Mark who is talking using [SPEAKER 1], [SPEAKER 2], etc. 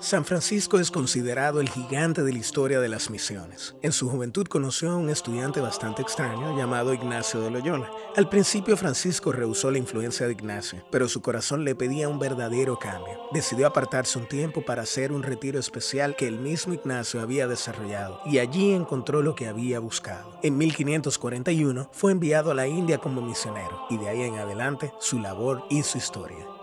[SPEAKER 1] San Francisco es considerado el gigante de la historia de las misiones. En su juventud conoció a un estudiante bastante extraño llamado Ignacio de Loyola. Al principio Francisco rehusó la influencia de Ignacio, pero su corazón le pedía un verdadero cambio. Decidió apartarse un tiempo para hacer un retiro especial que el mismo Ignacio había desarrollado y allí encontró lo que había buscado. En 1541 fue enviado a la India como misionero y de ahí en adelante su labor y su historia.